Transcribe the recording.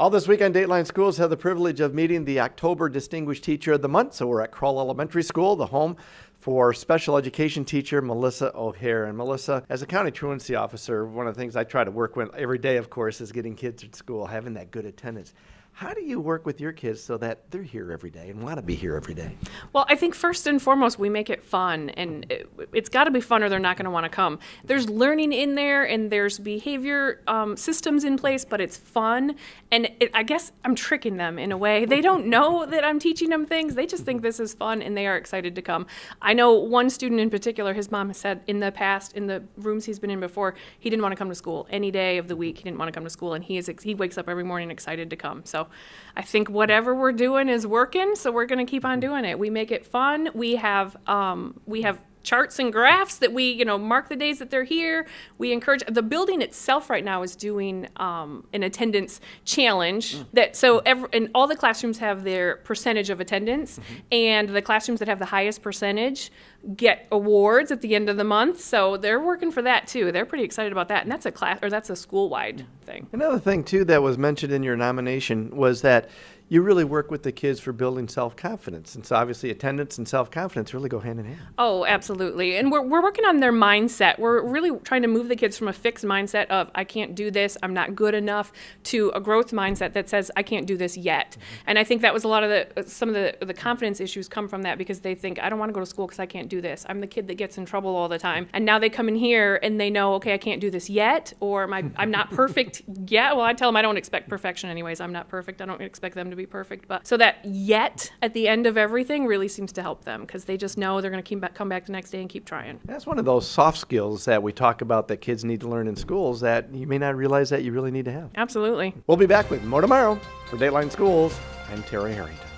All this week on Dateline Schools had the privilege of meeting the October Distinguished Teacher of the Month. So we're at Crull Elementary School, the home for special education teacher Melissa O'Hare. And Melissa, as a county truancy officer, one of the things I try to work with every day, of course, is getting kids at school, having that good attendance. How do you work with your kids so that they're here every day and want to be here every day? Well, I think first and foremost, we make it fun, and it, has got to be fun or they're not going to want to come. There's learning in there, and there's behavior um, systems in place, but it's fun. And it, I guess I'm tricking them in a way. They don't know that I'm teaching them things, they just think this is fun, and they are excited to come. Know one student in particular, his mom has said in the past, in the rooms he's been in before, he didn't want to come to school. Any day of the week, he didn't want to come to school, and he, is, he wakes up every morning excited to come. So I think whatever we're doing is working, so we're going to keep on doing it. We make it fun. We have um, we have charts and graphs that we you know mark the days that they're here. We encourage the building itself right now is doing um, an attendance challenge mm. that so every, and all the classrooms have their percentage of attendance mm-hmm. and the classrooms that have the highest percentage get awards at the end of the month. So they're working for that too. They're pretty excited about that and that's a class or that's a school-wide thing. Another thing too that was mentioned in your nomination was that you really work with the kids for building self confidence. And so, obviously, attendance and self confidence really go hand in hand. Oh, absolutely. And we're, we're working on their mindset. We're really trying to move the kids from a fixed mindset of, I can't do this, I'm not good enough, to a growth mindset that says, I can't do this yet. Mm-hmm. And I think that was a lot of the, some of the, the confidence issues come from that because they think, I don't want to go to school because I can't do this. I'm the kid that gets in trouble all the time. And now they come in here and they know, okay, I can't do this yet, or my, I'm not perfect yet. Well, I tell them I don't expect perfection anyways. I'm not perfect. I don't expect them to be perfect. But so that yet at the end of everything really seems to help them because they just know they're going to come back the next day and keep trying. That's one of those soft skills that we talk about that kids need to learn in schools that you may not realize that you really need to have. Absolutely. We'll be back with more tomorrow for Dateline Schools. I'm Terry Harrington.